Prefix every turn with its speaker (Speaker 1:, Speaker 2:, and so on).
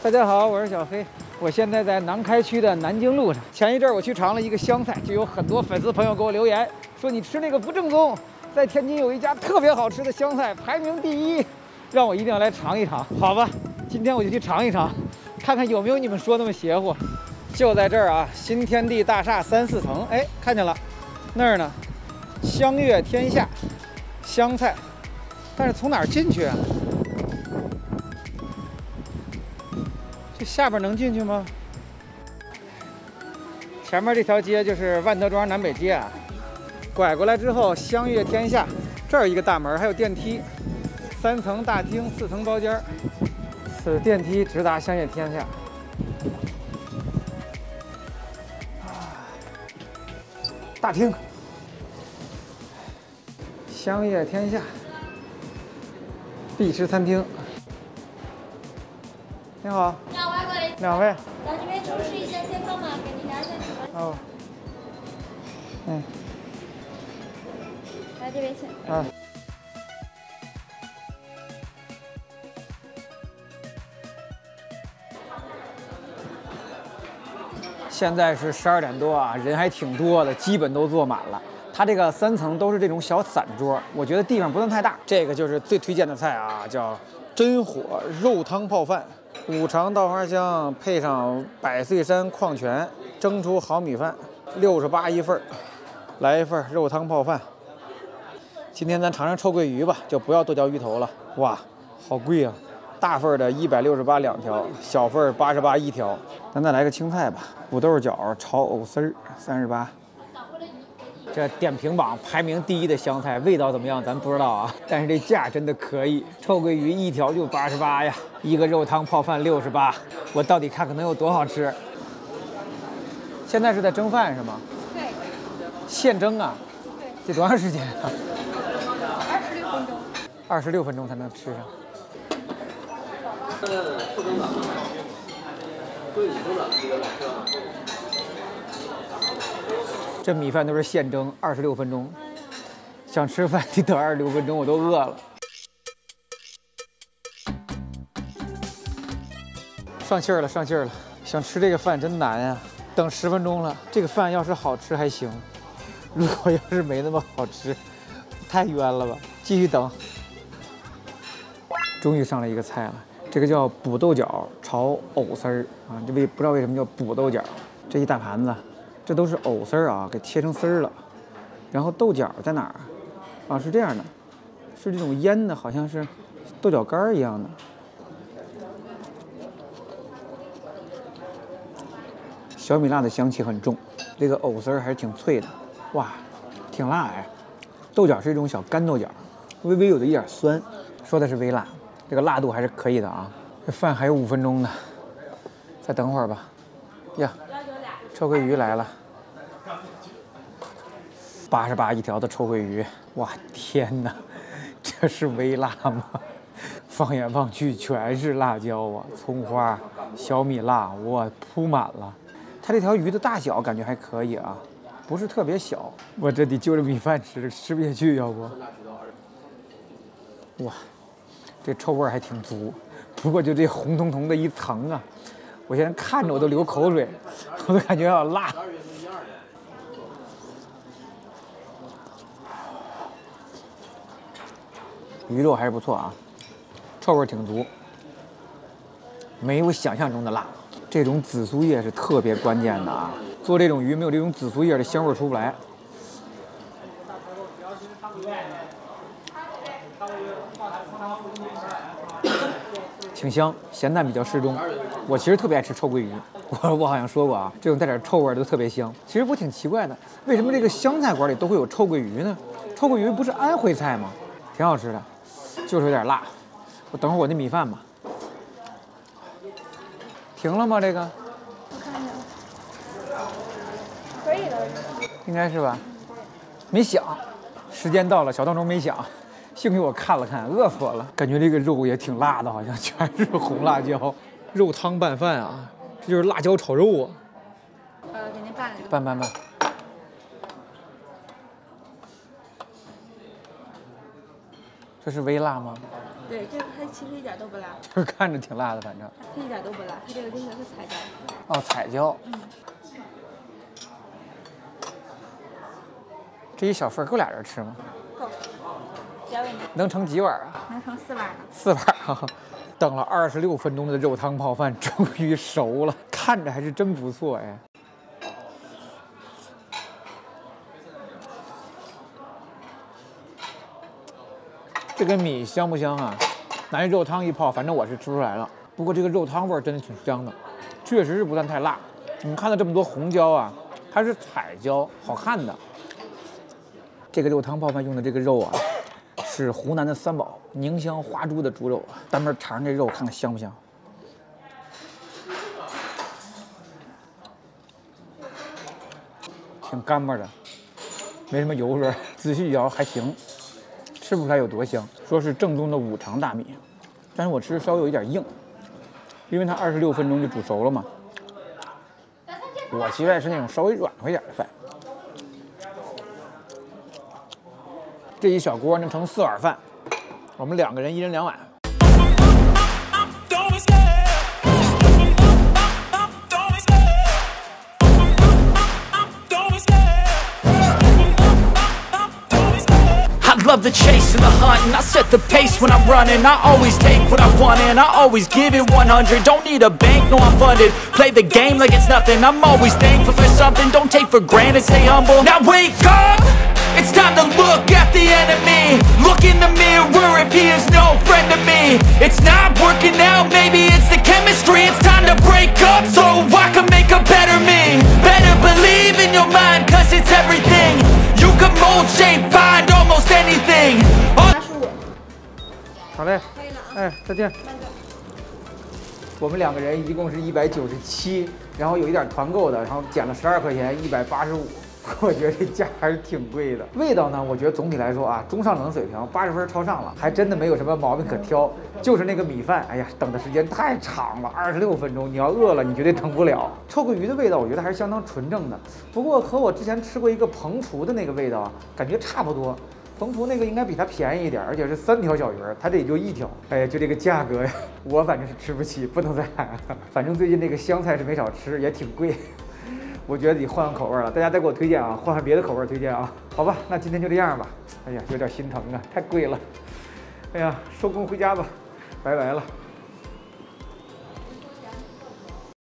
Speaker 1: 大家好，我是小黑，我现在在南开区的南京路上。前一阵我去尝了一个湘菜，就有很多粉丝朋友给我留言说你吃那个不正宗，在天津有一家特别好吃的湘菜，排名第一，让我一定要来尝一尝。好吧，今天我就去尝一尝，看看有没有你们说那么邪乎。就在这儿啊，新天地大厦三四层，哎，看见了，那儿呢，湘粤天下湘菜，但是从哪儿进去啊？这下边能进去吗？前面这条街就是万德庄南北街啊，拐过来之后，香悦天下，这儿有一个大门，还有电梯，三层大厅，四层包间儿，此电梯直达香悦天下。啊大厅，湘粤天下。必吃餐厅。你好，两位。
Speaker 2: 来这边出示一下健康码，给您量一下体温。
Speaker 1: 哦。嗯
Speaker 2: 来这边请。
Speaker 1: 啊。现在是十二点多啊，人还挺多的，基本都坐满了。它这个三层都是这种小散桌，我觉得地方不算太大。这个就是最推荐的菜啊，叫真火肉汤泡饭，五常稻花香配上百岁山矿泉蒸出好米饭，六十八一份儿，来一份肉汤泡饭。今天咱尝尝臭鳜鱼吧，就不要剁椒鱼头了。哇，好贵啊！大份的一百六十八两条，小份八十八一条。咱再来个青菜吧，土豆角炒藕丝儿，三十八。这点评榜排名第一的香菜，味道怎么样？咱不知道啊，但是这价真的可以。臭鳜鱼一条就八十八呀，一个肉汤泡饭六十八。我到底看看能有多好吃。现在是在蒸饭是吗？
Speaker 2: 对。
Speaker 1: 现蒸啊？
Speaker 2: 对。
Speaker 1: 得多长时间啊？
Speaker 2: 二十六分钟。
Speaker 1: 二十六分钟才能吃上。这米饭都是现蒸，二十六分钟。想吃饭得等二十六分钟，我都饿了。上气儿了，上气儿了。想吃这个饭真难呀，等十分钟了。这个饭要是好吃还行，如果要是没那么好吃，太冤了吧。继续等。终于上来一个菜了，这个叫补豆角炒藕丝儿啊，这为不知道为什么叫补豆角。这一大盘子，这都是藕丝儿啊，给切成丝儿了。然后豆角在哪儿？啊，是这样的，是这种腌的，好像是豆角干儿一样的。小米辣的香气很重，这个藕丝儿还是挺脆的，哇，挺辣哎。豆角是一种小干豆角，微微有的一点酸，说的是微辣。这个辣度还是可以的啊！这饭还有五分钟呢，再等会儿吧。呀，臭鳜鱼来了，八十八一条的臭鳜鱼，哇天哪，这是微辣吗？放眼望去全是辣椒啊，葱花、小米辣，哇铺满了。它这条鱼的大小感觉还可以啊，不是特别小。我这得就着米饭吃，吃不下去要不？哇！这臭味还挺足，不过就这红彤彤的一层啊，我现在看着我都流口水，我都感觉要辣。鱼肉还是不错啊，臭味挺足，没有想象中的辣。这种紫苏叶是特别关键的啊，做这种鱼没有这种紫苏叶的香味出不来。挺香，咸淡比较适中。我其实特别爱吃臭鳜鱼，我我好像说过啊，这种带点臭味的都特别香。其实我挺奇怪的，为什么这个湘菜馆里都会有臭鳜鱼呢？臭鳜鱼不是安徽菜吗？挺好吃的，就是有点辣。我等会儿我那米饭吧。停了吗？这个？
Speaker 2: 我看一下。可以了。
Speaker 1: 应该是吧？没响，时间到了，小闹钟没响。幸亏我看了看，饿死我了。感觉这个肉也挺辣的，好像全是红辣椒。肉汤拌饭啊，这就是辣椒炒肉啊。
Speaker 2: 呃，给您拌了。
Speaker 1: 拌拌拌。这是微辣吗？
Speaker 2: 对，这个它其实一点都不辣，
Speaker 1: 就是看着挺辣的，反正。
Speaker 2: 它一点都不辣，它这个真的是彩椒。
Speaker 1: 哦，彩椒。
Speaker 2: 嗯。
Speaker 1: 这一小份够俩人吃吗？能盛几碗啊？
Speaker 2: 能盛四碗呢。
Speaker 1: 四碗啊！等了二十六分钟的肉汤泡饭终于熟了，看着还是真不错哎。这个米香不香啊？拿这肉汤一泡，反正我是吃出来了。不过这个肉汤味儿真的挺香的，确实是不算太辣。你看到这么多红椒啊，它是彩椒，好看的。这个肉汤泡饭用的这个肉啊，是湖南的三宝宁乡花猪的猪肉啊。咱们尝尝这肉，看看香不香？挺干巴的，没什么油味，仔细嚼还行。吃不出来有多香，说是正宗的五常大米，但是我吃稍微有一点硬，因为它二十六分钟就煮熟了嘛。我其实爱吃那种稍微软和一点的饭。这一小锅能盛四碗饭，我们两个人一人两碗。love the chase and the hunt And I set the pace when I'm running I always take what I want and I always give it 100 Don't need a bank, no I'm funded Play the game like it's nothing I'm always thankful for something Don't take for granted, stay humble Now wake up! It's time to look at the enemy Look in the mirror if he is no friend to me It's not working out, maybe it's the chemistry It's time to break up so I can make a better me Better believe in your mind cause it's everything You can mold, shape, find almost anything 好嘞，哎，再见。我们两个人一共是一百九十七，然后有一点团购的，然后减了十二块钱，一百八十五。 我觉得这价还是挺贵的。味道呢，我觉得总体来说啊，中上等水平，八十分朝上了，还真的没有什么毛病可挑。就是那个米饭，哎呀，等的时间太长了，二十六分钟，你要饿了，你绝对等不了。臭鳜鱼的味道，我觉得还是相当纯正的。不过和我之前吃过一个彭厨的那个味道啊，感觉差不多。彭厨那个应该比它便宜一点，而且是三条小鱼，它这也就一条。哎呀，就这个价格呀，我反正是吃不起，不能再喊了。反正最近那个湘菜是没少吃，也挺贵。我觉得得换换口味了，大家再给我推荐啊，换换别的口味推荐啊，好吧，那今天就这样吧。哎呀，有点心疼啊，太贵了。哎呀，收工回家吧，拜拜了。